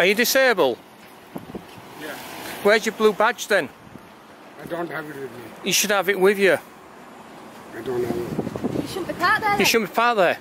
Are you disabled? Yeah. Where's your blue badge then? I don't have it with me. You should have it with you. I don't have it. You shouldn't be parked there. You shouldn't be parked there.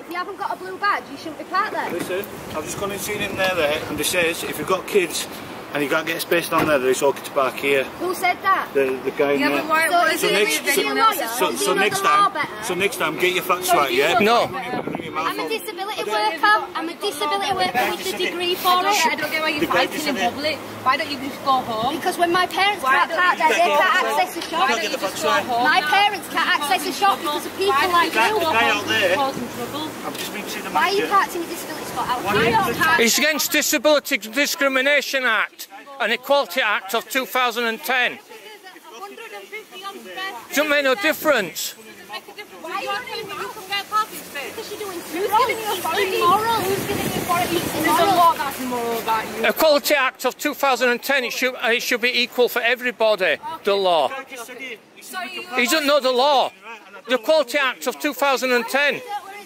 If you haven't got a blue badge, you shouldn't be parked there. Listen, I've just gone and seen it there, there, and he says if you've got kids and you can't get space down there, it's okay to park here. Who said that? The the guy in Yeah, there. but why, So what is is it it next- with so- anyone lawyer? else's So, Do so you know next the law time, better? so next time, get your facts So right, do you yeah? know No. The law better? Bring your mouth I'm a disability worker. I'm a disability worker with a degree for it. I don't get why you're fighting in public. Why don't you just go home? Because when my parents Why can't park there, they can't go access the Why shop. don't you just go home My parents can't access the shop because of people like don't That- you. the guy out there, Causing trouble. I've just been to the Why are you manager. parked in your disability spot out here? don't you just- It's against Disability Discrimination Act and Equality Act of 2010. Doesn't make no difference. Why you telling me you can get a parking space? Because you're doing Who's giving you authority? immoral. Who's giving you authority? It's There's a immoral. law that's immoral about you. Equality Act of 2010. It should it should be equal for everybody. The law. I just said it. He said So we you- could He doesn't know the law. The Equality Act of 2010.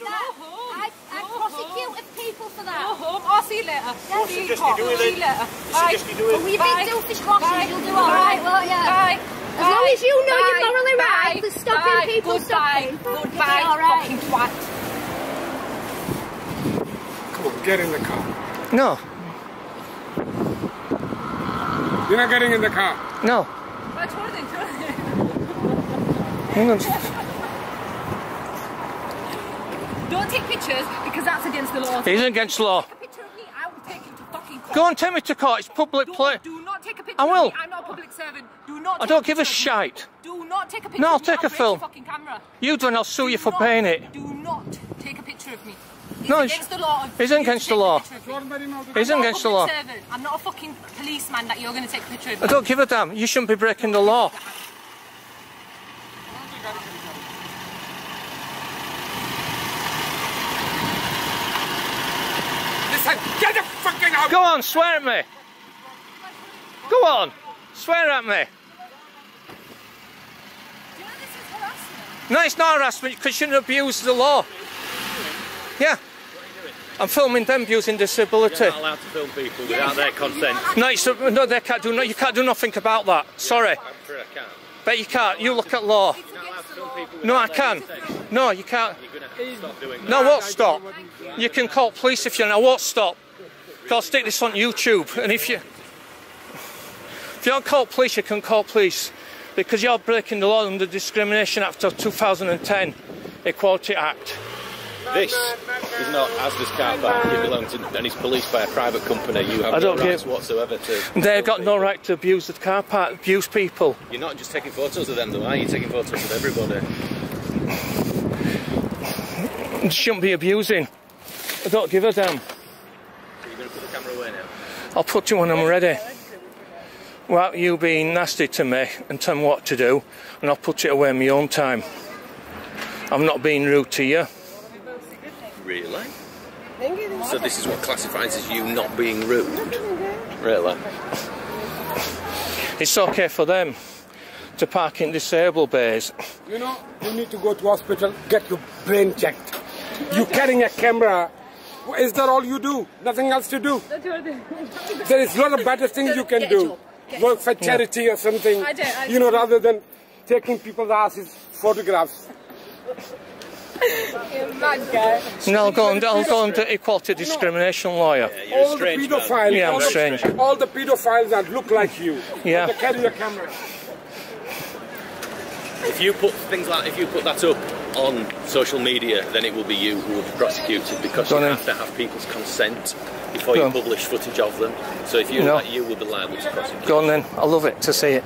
I, I prosecute people for Go that. home. I'll see you later. I See you suggest cop. you do it See you then. later. I Bye. suggest you do But it. we Bye. big doofus clocks Bye. and you'll do alright, won't you? Bye. As long as you know you're Bye. morally right Bye. for stopping Bye. people Goodbye. stopping, you'll be Goodbye. alright. Fucking twat. Come on, get in the car. No, You're not getting in the car. no. I told him, told him. Hang on. Don't take pictures because that's against the law. It isn't against law. Take a picture of me, I will take it to fucking court. Go and take me to court. It's public Don't- place. Do not take a picture I will. of me. I'm not a public servant. Do not I don't give a picture shite. Do not take a picture No, I'll of me. take a film. camera. You do and I'll sue you for not- paying it. Do not take a picture of me. It's No, it's- against the law. of it's against the law. picture of me. Everybody knows It the isn't I'm not a against the law. servant. I'm not a fucking policeman that you're going to take a picture of I don't give a damn. You shouldn't be breaking the law. Listen, get the fucking out! Go on, swear at me. Go on, swear at me. Do you know this is harassment? No, it's not harassment because you shouldn't abuse the law. Yeah. I'm filming them abusing disability. You're not allowed to film people without their consent. No, it's, no, they can't do no. You can't do nothing about that. Sorry, I'm sure I can. but you can't. You look at law. You're not allowed to film people No, I can. consent. No, you can't. You're going to have to stop doing that. No, I won't stop. You can call police if you. I won't stop. I'll stick this on YouTube, and if you if you don't call police, you can call police because you're breaking the law under the Discrimination Act of 2010, Equality Act. This is not Asda's car park. It belongs to, and it's policed by a private company. You have I no don't rights give- whatsoever to. They've got no right to abuse the car park, abuse people. You're not just taking photos of them, though, are you? You're taking photos of everybody. They shouldn't be abusing. I don't give a damn. Are you're going to put the camera away now. I'll put you when I'm ready. Without you being nasty to me and tell me what to do, and I'll put it away in my own time. I'm not being rude to you. Really? So this is what classifies as you not being rude? Really? It's okay for them to park in disabled bays. You know, you need to go to hospital, get your brain checked. You carrying a camera. Is that all you do? Nothing else to do? There is a lot of better things you can do. Work for charity or something. I do, I You know, rather than taking people's asses photographs. Mad guy. And I'll go and I'll go and equality discrimination lawyer. You're all the strange man. pedophiles. Yeah, I'm all the- strange. All the pedophiles that look like you. Yeah. They carry a camera. If you put things like if you put that up on social media, then it will be you who will be prosecuted because Go you on have to have people's consent before Go you on. publish footage of them. So if you No. like, you will be liable to prosecute. Go on then. I love it to see it.